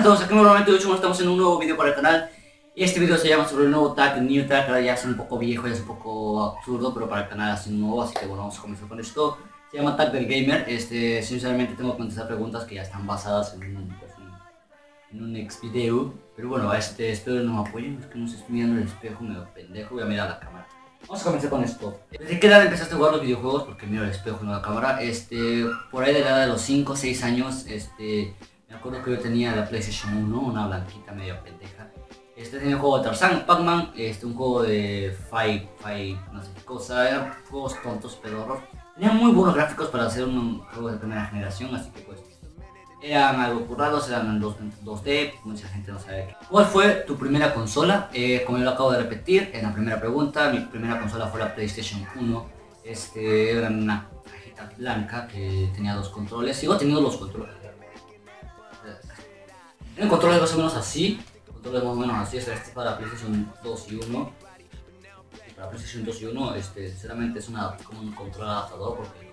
a todos, aquí nuevamente hoy estamos en un nuevo vídeo para el canal y este vídeo se llama sobre el nuevo tag, el new tag, ahora ya es un poco viejo, ya es un poco absurdo, pero para el canal es nuevo, así que bueno, vamos a comenzar con esto. Se llama tag del gamer, este, sinceramente tengo que contestar preguntas que ya están basadas en un, pues, en un ex video, pero bueno, este, espero no me apoyen, es que no se estoy mirando el espejo, me pendejo, voy a mirar la cámara. Vamos a comenzar con esto. ¿Desde qué edad empezaste a jugar los videojuegos? Porque miro el espejo, no la cámara. Este, por ahí de la edad de los 5 o 6 años, este, me acuerdo que yo tenía la PlayStation 1, una blanquita medio pendeja. Este tenía un juego de Tarzan, Pac-Man, este, un juego de Fight, Fight, no sé qué cosa, eran juegos tontos, pedorros. Tenían muy buenos gráficos para hacer un juego de primera generación, así que pues eran algo currados, eran en 2, d mucha gente no sabe qué. ¿Cuál fue tu primera consola? Eh, como yo lo acabo de repetir en la primera pregunta, mi primera consola fue la PlayStation 1. Este, era una cajita blanca que tenía dos controles, sigo teniendo los controles el control es más o menos así. El control es más o menos así. Este es para PlayStation 2 y 1. Y para PlayStation 2 y 1, este, sinceramente es una, como un control adaptador porque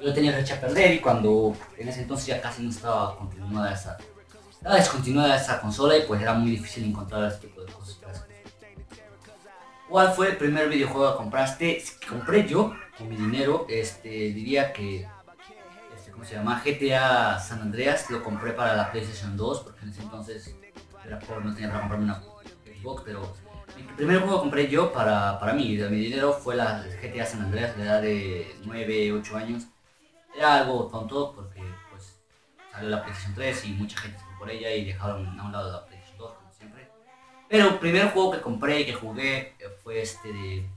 yo tenía fecha a perder y cuando en ese entonces ya casi no estaba continuada esa, estaba descontinuada esa consola y pues era muy difícil encontrar este tipo de cosas. ¿Cuál fue el primer videojuego que compraste? Compré yo con mi dinero, este, diría que se llama GTA San Andreas, lo compré para la PlayStation 2 porque en ese entonces era por, no tenía para comprarme una Xbox, pero mi primer juego que compré yo para, para mí, de mi dinero, fue la GTA San Andreas, de edad de 9, 8 años. Era algo tonto porque pues salió la PlayStation 3 y mucha gente se fue por ella y dejaron a un lado la PlayStation 2 como siempre. Pero el primer juego que compré y que jugué fue este de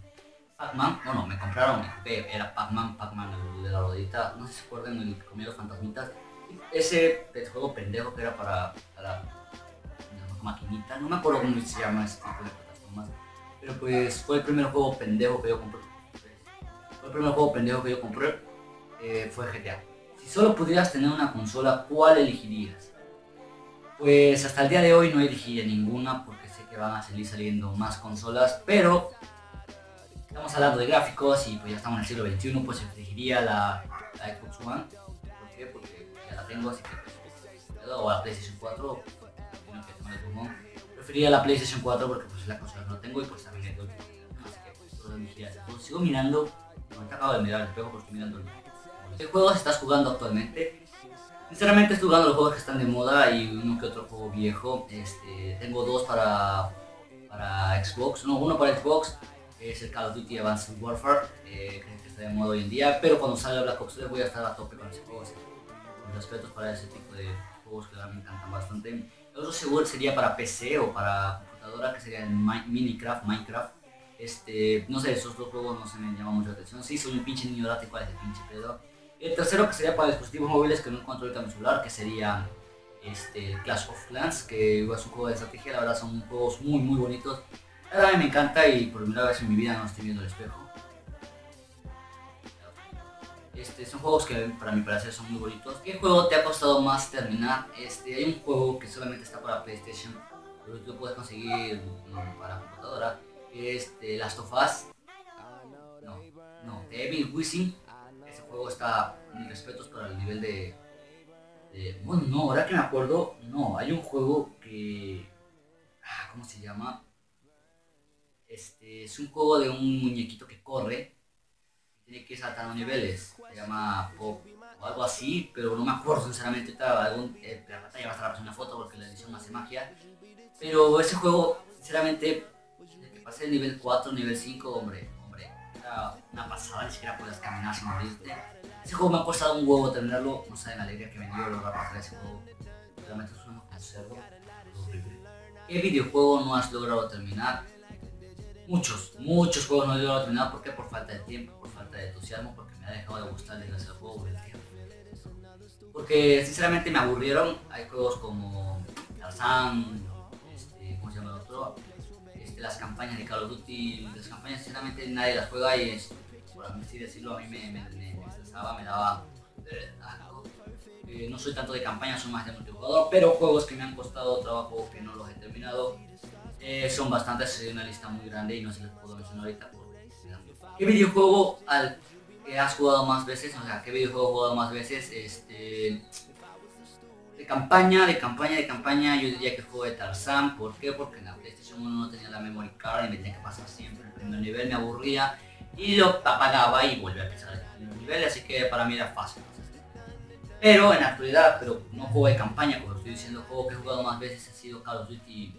Pac-Man, bueno, me compraron, era Pac-Man, Pac-Man el de la rodita, no sé si se acuerdan el los fantasmitas. Ese juego pendejo que era para, la maquinita, no me acuerdo cómo se llama ese tipo de plataformas. Pero pues fue el primer juego pendejo que yo compré. Fue el primer juego pendejo que yo compré, eh, fue GTA. Si solo pudieras tener una consola, ¿cuál elegirías? Pues hasta el día de hoy no elegiría ninguna porque sé que van a seguir saliendo más consolas, pero estamos hablando de gráficos y pues ya estamos en el siglo XXI, pues elegiría la, la Xbox One. ¿Por qué? Porque ya la tengo, así que pues, o la PlayStation 4, que Preferiría la PlayStation 4 porque pues es la consola que no tengo y pues también es Así que pues todo elegiría pues, Sigo mirando, no, acabo de mirar el espejo porque estoy mirando el ¿Qué juegos estás jugando actualmente? Sinceramente estoy jugando los juegos que están de moda y uno que otro juego viejo. Este, tengo dos para, para Xbox, no, uno para Xbox es el Call of Duty Advanced Warfare, eh, que está de moda hoy en día, pero cuando salga Black Ops 3 voy a estar a tope con ese juego, con respetos para ese tipo de juegos que me encantan bastante. El otro seguro sería para PC o para computadora, que sería el Minecraft, Minecraft. Este, no sé, esos dos juegos no se me llaman mucho la atención. Sí, soy un pinche niño date cuál es el pinche pedo. El tercero que sería para dispositivos móviles que no encuentro ahorita en mi celular, que sería este, Clash of Clans, que es un juego de estrategia, la verdad son juegos muy muy bonitos a mí me encanta y por primera vez en mi vida no estoy viendo el espejo. Este, son juegos que para mi parecer son muy bonitos. ¿Qué juego te ha costado más terminar? Este, hay un juego que solamente está para PlayStation, pero tú puedes conseguir para computadora. Este, Last of Us. No, no, Evil Wishing. Ese juego está, mis respetos para el nivel de, de... Bueno, no, ahora que me acuerdo, no, hay un juego que... Ah, ¿Cómo se llama? Este, es un juego de un muñequito que corre tiene que ir saltando niveles. Se llama Pop o algo así, pero no me acuerdo sinceramente. Algún, eh, la pantalla va a estar una foto porque la edición hace magia. Pero ese juego, sinceramente, desde que pasé el nivel 4, nivel 5, hombre, hombre, era una pasada, ni siquiera puedes caminar sin morirte. Ese juego me ha costado un huevo terminarlo, no saben la alegría que me dio lograr pasar ese juego. Realmente es un cerdo. ¿Qué videojuego no has logrado terminar? Muchos, muchos juegos no he llegado a terminar porque por falta de tiempo, por falta de entusiasmo, porque me ha dejado de gustar desde el juego el tiempo. Porque sinceramente me aburrieron. Hay juegos como Tarzan, este, ¿cómo se llama el otro? Este, las campañas de Call of Duty, las campañas sinceramente nadie las juega y es, por así decirlo, a mí me, me, me, estresaba, me daba eh, eh, no soy tanto de campaña, soy más de multijugador, pero juegos que me han costado trabajo que no los he terminado eh, son bastantes, es una lista muy grande y no se les puedo mencionar ahorita. ¿Qué videojuego al que has jugado más veces? O sea, ¿qué videojuego has jugado más veces? Este, De campaña, de campaña, de campaña, yo diría que juego de Tarzan. ¿Por qué? Porque en la PlayStation 1 no tenía la memory card y me tenía que pasar siempre. El primer nivel me aburría y lo apagaba y volvía a empezar el primer nivel, así que para mí era fácil. Pero en la actualidad, pero no juego de campaña, como estoy diciendo, juego que he jugado más veces ha sido Call of Duty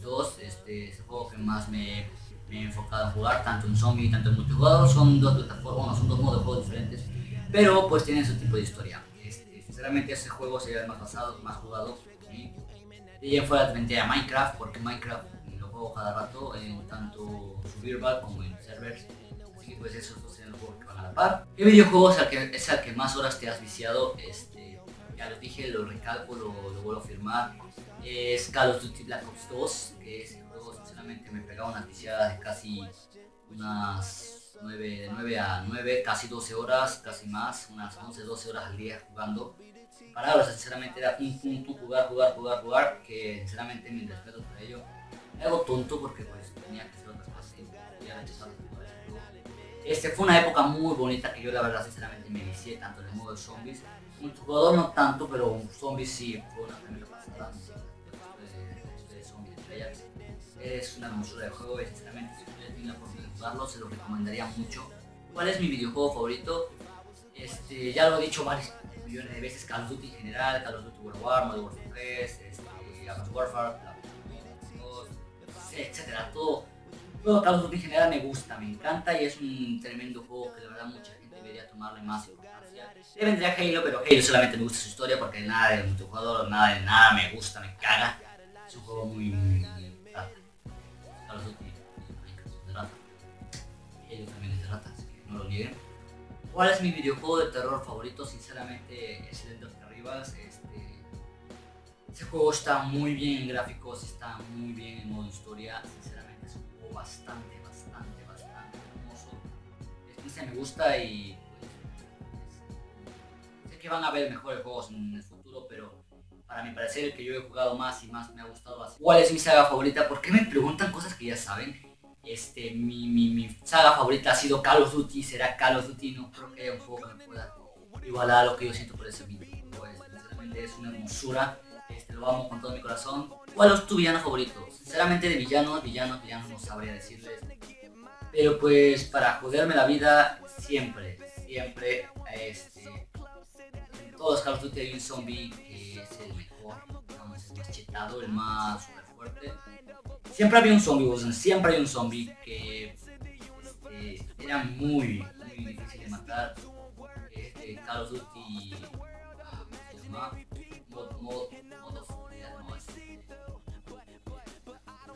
2. Este es el juego que más me, me, he enfocado en jugar, tanto en zombie, tanto en multijugador. Son dos plataformas, son dos modos de juego diferentes, pero pues tienen su tipo de historia. Este, sinceramente ese juego sería el más pasado, más jugado. ¿sí? Y fuera también a Minecraft, porque Minecraft lo juego cada rato, en tanto Survival como en servers. Así que pues esos dos serían los juegos que van a la par. ¿Qué videojuego es el que, es el que más horas te has viciado? Este, ya lo dije, lo recalco, lo, lo vuelvo a firmar. Es Call of Duty Black Ops 2, que ese juego sinceramente me pegaba una viciada de casi unas 9, de 9 a 9, casi 12 horas, casi más, unas 11, 12 horas al día jugando. Palabras, sinceramente era un punto, jugar, jugar, jugar, jugar, que sinceramente mi respeto por ello. Algo tonto porque pues tenía que hacer otras cosas y ya rechazar este fue una época muy bonita que yo la verdad sinceramente me vicié tanto en el modo de zombies. Multijugador no tanto, pero zombies sí fue una primera pasada. Es una hermosura de juego y sinceramente si ustedes tienen la oportunidad de jugarlo se lo recomendaría mucho. ¿Cuál es mi videojuego favorito? Este, ya lo he dicho varias millones de veces, Call of Duty en general, Call of Duty World War, Modern Warfare 3, este, Advanced Warfare, etcétera, todo todo Call of Duty en general me gusta, me encanta y es un tremendo juego que de verdad mucha gente debería tomarle más importancia. Le vendría Halo, pero Halo solamente me gusta su historia porque nada de multijugador, nada de nada me gusta, me caga. Es un juego muy, muy, muy. Call of Duty es de rata. Halo también es de rata, así que no lo nieguen. ¿Cuál es mi videojuego de terror favorito? Sinceramente es el de Rivas. Este, juego está muy bien en gráficos, está muy bien en modo historia. Sinceramente es un juego bastante, bastante, bastante hermoso. Este me gusta y pues, sé que van a haber mejores juegos en el para mi parecer el que yo he jugado más y más me ha gustado. ¿Cuál es mi saga favorita? ¿Por qué me preguntan cosas que ya saben? Este, mi, mi, mi saga favorita ha sido Call of Duty, será Call of Duty, no creo que haya un juego que me pueda igualar a lo que yo siento por ese videojuego. Sinceramente es una hermosura, este, lo amo con todo mi corazón. ¿Cuál es tu villano favorito? Sinceramente de villanos, villanos, villanos no sabría decirles. Pero pues para joderme la vida, siempre, siempre, este, todos Call of Duty hay un zombie que es el mejor, digamos, el más chetado, el más super fuerte. Siempre había un zombie, siempre hay un zombie que este, era muy, muy difícil de matar. Este, Call of Duty, ah, ¿cómo se llama? Mod, mod,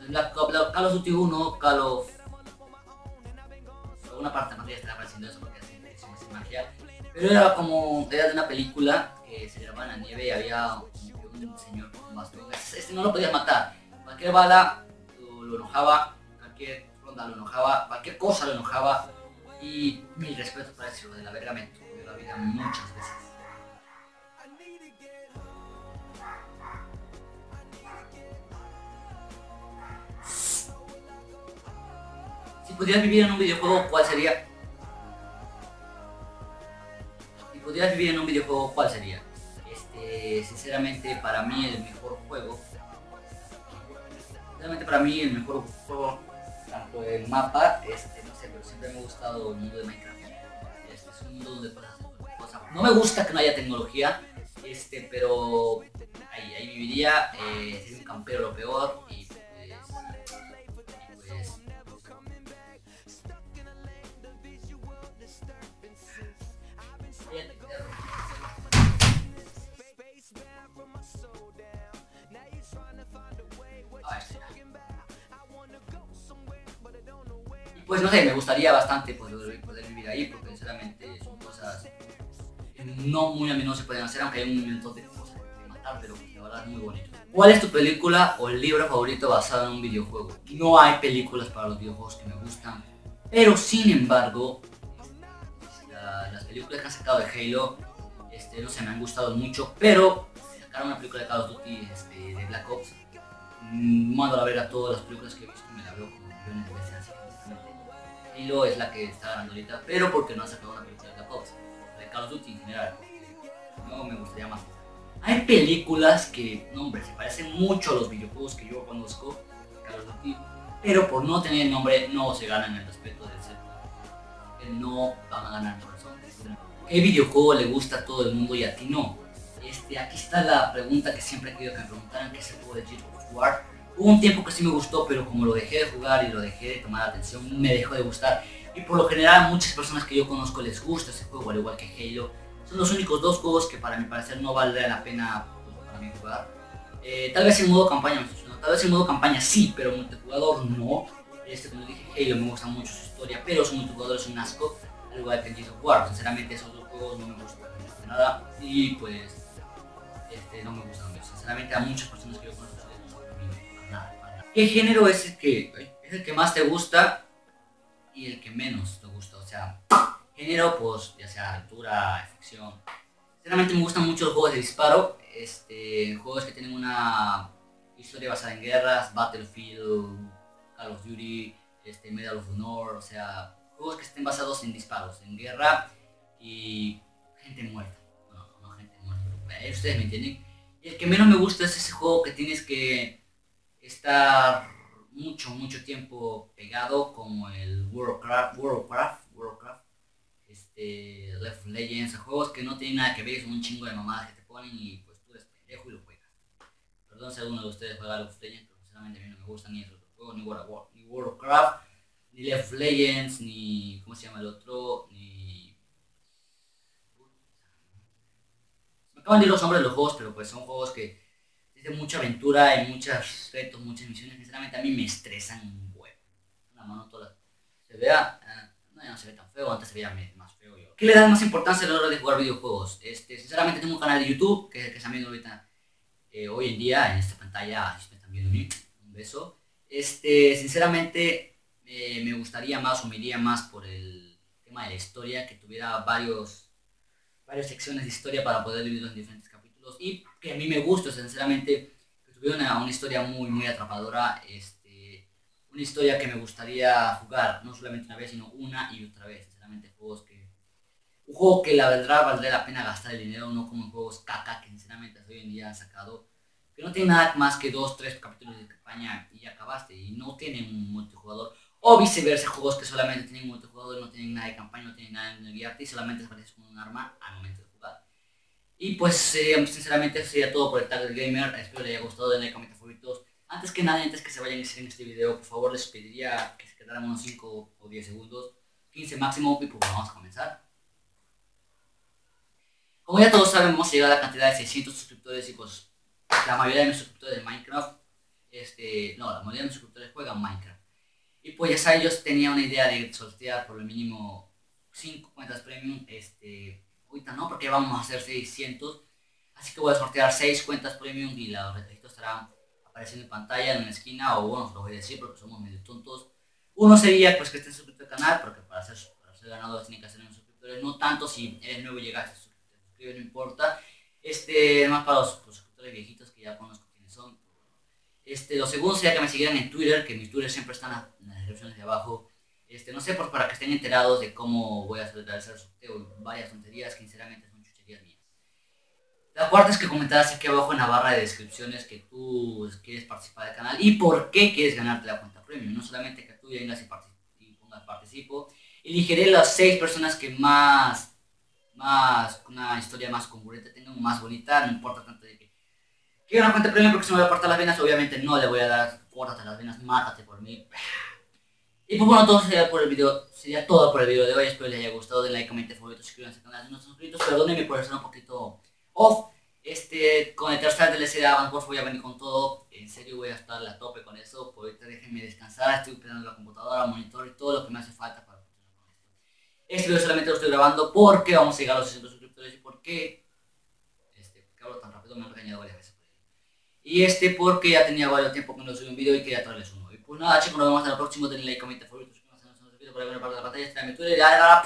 la, la, Call of Duty 1, Call of... Una parte más ya estaba apareciendo eso Pero era como, era de una película que se grababa en la nieve y había un, señor con bastón. Este, no lo podías matar. Cualquier bala lo, enojaba, cualquier ronda lo enojaba, cualquier cosa lo enojaba. Y mi respeto para ese hijo de la verga me tuvo la vida muchas veces. Si pudieras vivir en un videojuego, ¿cuál sería? Pudieras vivir en un videojuego, ¿cuál sería? Este, sinceramente, para mí el mejor juego. Sinceramente, para mí el mejor juego, tanto el mapa, este, no sé, pero siempre me ha gustado el mundo de Minecraft. Este es un mundo donde puedes hacer cualquier cosa. No me gusta que no haya tecnología, este, pero ahí, ahí viviría, eh, sería un campero lo peor y pues no sé, me gustaría bastante poder, vivir ahí porque sinceramente son cosas que no muy a menudo se pueden hacer, aunque hay un montón de cosas que matar, pero la verdad es muy bonito. ¿Cuál es tu película o libro favorito basado en un videojuego? No hay películas para los videojuegos que me gustan, pero sin embargo, la- las películas que han sacado de Halo, este, no sé, me han gustado mucho, pero sacaron una película de Call of Duty este, de Black Ops, mm, mando a la verga todas las películas que he visto me la veo como millones de veces así Halo es la que está ganando ahorita, pero porque no han sacado una película de Black Ops, de Call of Duty en general, no me gustaría más. Hay películas que, no hombre, se parecen mucho a los videojuegos que yo conozco, pero por no tener nombre no se ganan el respeto del ser. No van a ganar eso. ¿Qué videojuego le gusta a todo el mundo y a ti no? Este, aquí está la pregunta que siempre he querido que me preguntaran, que es el juego de Gears of War. Hubo un tiempo que sí me gustó, pero como lo dejé de jugar y lo dejé de tomar atención, me dejó de gustar. Y por lo general a muchas personas que yo conozco les gusta ese juego, al igual que Halo. Son los únicos dos juegos que para mi parecer no valdría la pena pues, para mí jugar. Eh, tal vez en modo campaña, tal vez en modo campaña sí, pero multijugador no. Este, como dije, Halo me gusta mucho su historia, pero su multijugador es un asco, al igual que Gears of War. Sinceramente esos dos juegos no me gustan nada y pues este, no me gustan. Sinceramente a muchas personas que yo conozco ¿Qué género es el que es el que más te gusta y el que menos te gusta? O sea, género, pues ya sea aventura, ficción. Sinceramente me gustan mucho los juegos de disparo, este, juegos que tienen una historia basada en guerras, Battlefield, Call of Duty, este, Medal of Honor, o sea, juegos que estén basados en disparos, en guerra y gente muerta. No, no gente muerta, pero ustedes me entienden. Y el que menos me gusta es ese juego que tienes que estar mucho, mucho tiempo pegado como el Worldcraft, Worldcraft, Worldcraft, este, Left Legends, juegos que no tienen nada que ver, son un chingo de mamadas que te ponen y pues tú eres pendejo y lo juegas. Perdón si alguno de ustedes juega Left Legends, pero sinceramente a mí no me gustan ni esos juegos, ni World, War, ni Warcraft, ni Left Legends, ni, ¿cómo se llama el otro? Ni... Me acaban de ir los nombres de los juegos, pero pues son juegos que de mucha aventura y muchos retos, muchas misiones. Sinceramente a mí me estresan un huevo. La mano toda se vea, eh, no, ya no se ve tan feo, antes se veía más feo yo. ¿Qué le da más importancia a la hora de jugar videojuegos? Este, sinceramente tengo un canal de YouTube que, que está viendo ahorita eh, hoy en día en esta pantalla, si me están viendo mí, un beso. Este, sinceramente eh, me gustaría más o me iría más por el tema de la historia, que tuviera varios, varias secciones de historia para poder dividirlos en diferentes y que a mí me gusta, sinceramente, que tuviera una, historia muy, muy atrapadora, este, una historia que me gustaría jugar, no solamente una vez, sino una y otra vez, sinceramente, juegos que... Un juego que la verdad valdría la pena gastar el dinero, no como en juegos caca que sinceramente hoy en día han sacado, que no tienen nada más que dos, tres capítulos de campaña y ya acabaste, y no tienen un multijugador. O viceversa, juegos que solamente tienen multijugador, no tienen nada de campaña, no tienen nada de guiarte y solamente apareces con un arma al momento y pues eh, sinceramente eso sería todo por el tag del gamer. Espero les haya gustado, denle like, favoritos. Antes que nada, antes que se vayan a en este video, por favor les pediría que se quedaran unos 5 o 10 segundos, 15 máximo, y pues vamos a comenzar. Como ya todos saben, hemos llegado a la cantidad de 600 suscriptores y pues la mayoría de mis suscriptores de Minecraft, este, no, la mayoría de mis suscriptores juegan Minecraft. Y pues ya saben, yo tenía una idea de sortear por lo mínimo 5 cuentas premium, este, ahorita no, porque vamos a hacer 600. Así que voy a sortear 6 cuentas premium y los requisitos estarán apareciendo en pantalla en una esquina o bueno, os lo voy a decir porque somos medio tontos. Uno sería pues que estén suscrito al canal, porque para ser, para ser ganador tienen que ser un suscriptores, no tanto si eres nuevo y llegaste, te suscribes, no importa. Este, más para los, suscriptores viejitos que ya conozco quiénes son. Este, lo segundo sería que me siguieran en Twitter, que mis Twitter siempre están en las descripciones de abajo. Este, no sé, pues para que estén enterados de cómo voy a hacer sorteo, varias tonterías sinceramente son chucherías mías. La cuarta es que comentaras aquí abajo en la barra de descripciones que tú quieres participar del canal y por qué quieres ganarte la cuenta premium. No solamente que tú vengas y, y pongas participo. Elegiré las seis personas que más, más, una historia más congruente tengan, más bonita, no importa tanto de que quiero una cuenta premium porque se me voy a apartar las venas, obviamente no le voy a dar, córtate las venas, mátate por mí. Y pues bueno, todo sería por el video, sería todo por el video de hoy. Espero les haya gustado, denle like, comenten, favorito, suscríbanse al canal si no están suscritos. Perdónenme por estar un poquito off. Este, con el tercer DLC de Avance voy a venir con todo. En serio voy a estar a tope con eso. Por ahorita déjenme descansar, estoy operando la computadora, monitor y todo lo que me hace falta para. Este video solamente lo estoy grabando porque vamos a llegar a los 600 suscriptores y porque, este, porque hablo tan rápido, me han regañado varias veces. Y este porque ya tenía varios tiempo que no subí un video y quería traerles uno. Pues nada chicos, nos vemos hasta el próximo. Denle like, comenten, favoritos, suscríbanse, se olviden por ahí en la parte de la pantalla. Está mi Twitter y ahora,